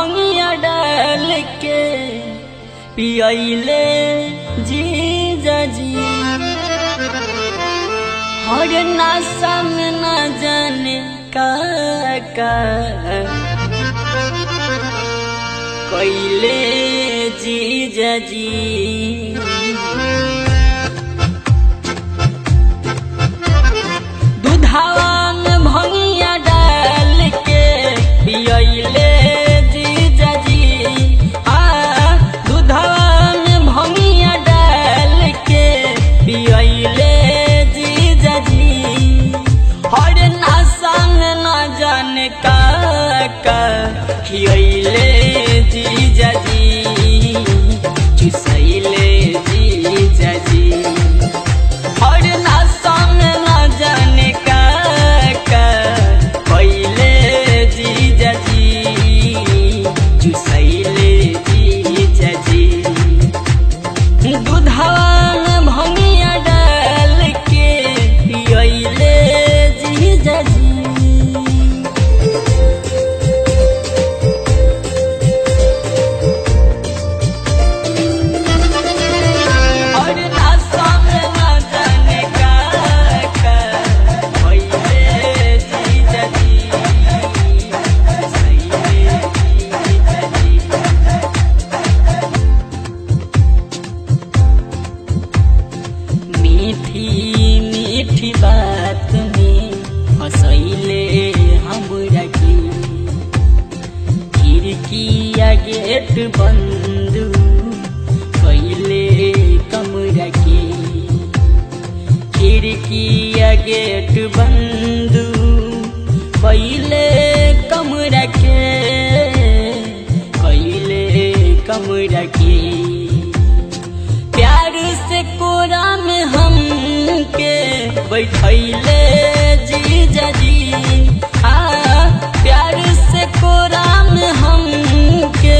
भंगिया डाल के पियले जी जी। हर नासा में न जाने कैले जी जी। खियले खिड़किया गेट बंद। कैले कमरा के खिड़किया गेट बंद। कैले कमरा के कैले कमरा के प्यार से कोरा में हम के बैठैले। जीजा जी आ, प्यार से कोरा में हम के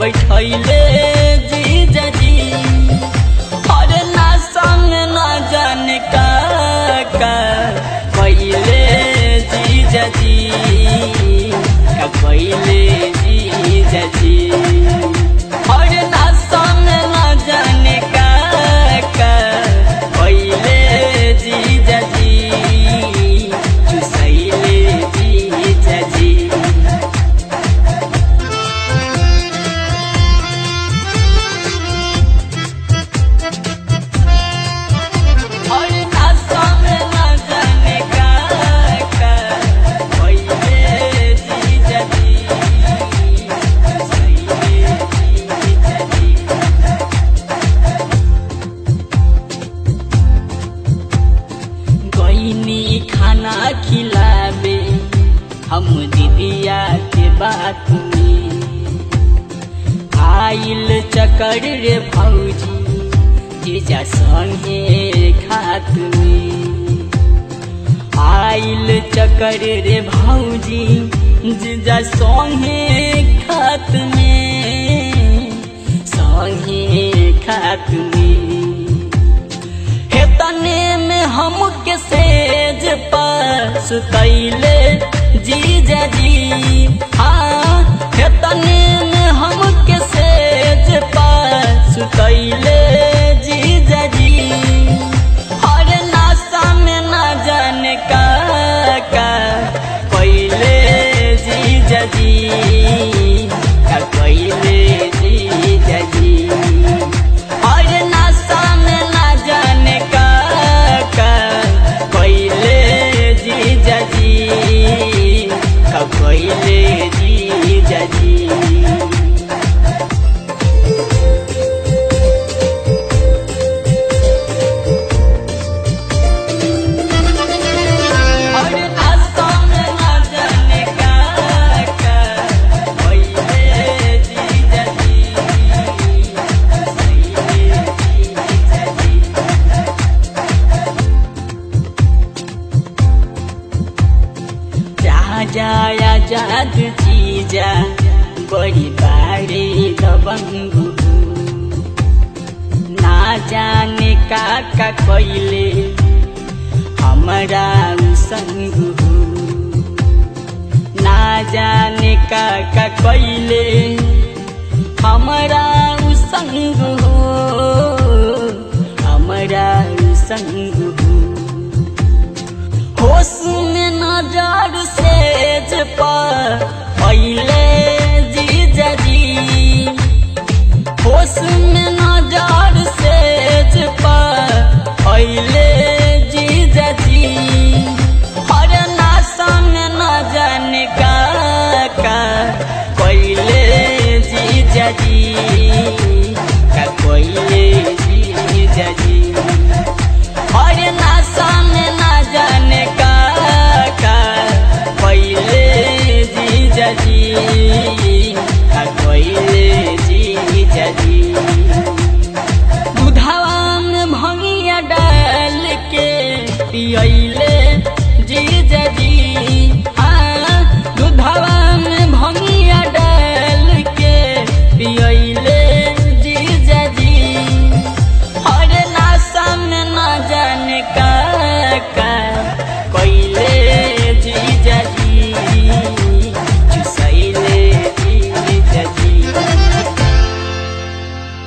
बैठैले जीजा जी। और ना संग ना जान का कैले जी जजी कैले जीजा खिलावे हम दीदिया के बात में। आइल चकर रे भौजी जीजा संगे खात में। आइल चकर रे भौजी जीजा संगे खात में। संगे खात में पर सुतैले, जीजा जी। हाँ हे तने में हम के सेज पर सुतैले, जीजा जी। हर नासा में ना जाने का का? पहले जीजा जी। का रात चिजा बढी पारे दबङ्गु। नजाने काका कहिले सङ्ग नजाने काका कहिले हाम्रा सङ्ग हो सङ्ग जीजा जी का पहले जीजा जी और नासा में ना जाने का का पहले जीजा जी का पहले जीजा जी दूधवा में भंगिया डाल के पियले जीजा जी हाँ